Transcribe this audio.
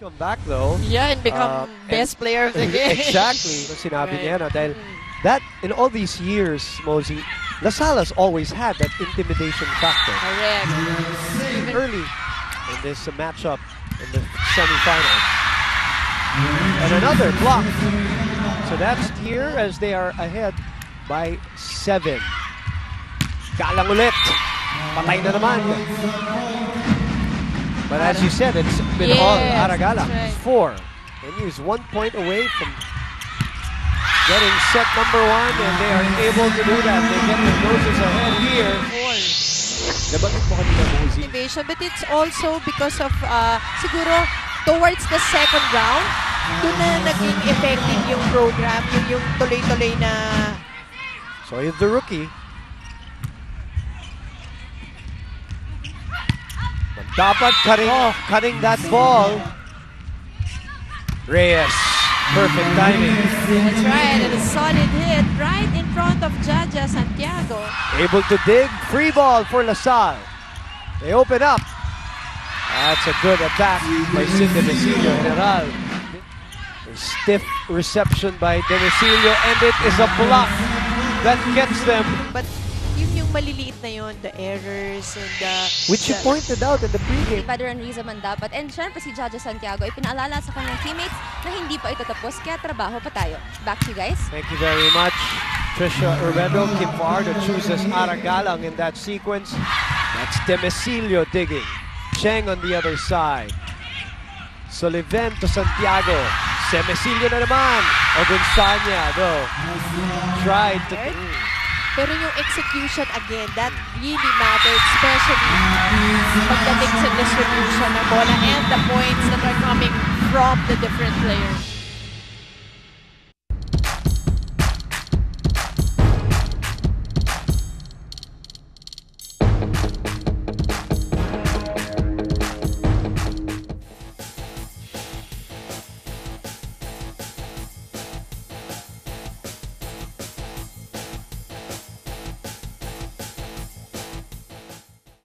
come back though. Yeah, and become Uh, and- best player of the game. exactly. Sinabi Right. niya? Dahil that, in all these years, Mosey, Lasala's always had that intimidation factor. Correct. Even early in this uh, matchup in the semifinals. And another block. So that's here as they are ahead by seven. Galang ulit. Patay na naman. But as you said, it's been all Yes, Aragala. that's right. Four. And he's one point away from getting set number one, and they are able to do that. They get their noses ahead here. Nabanggit mo kanina, Mosey. motivation, but it's also because of uh, siguro towards the second round, doon na naging effective yung program, yung, yung tuloy-tuloy na So he's the rookie. Dapat cutting, cutting that ball. Reyes, perfect timing. That's right, and a solid hit right in front of Jaja Santiago. Able to dig, free ball for LaSalle. They open up. That's a good attack by Sid Demesilio General. A stiff reception by Demesilio, and it is a block that gets them, But yun yung maliliit na yun, the errors and the... which you the- pointed out in the pregame. Veteran Riza man dapat. And syempre si Jaja Santiago ay pinaalala sa kanyang teammates na hindi pa ito tapos kaya trabaho pa tayo. Back to you guys. Thank you very much, Trisha Urbedo, Kim Fardo chooses Aragalang in that sequence. That's Demesilio digging. Cheng on the other side. Sullivan to Santiago. Semesilio na naman. Ogunsanya, though, tried to... Pero yung execution again, that really mattered, especially pagdating sa distribution ng bola and the points that are coming from the different players.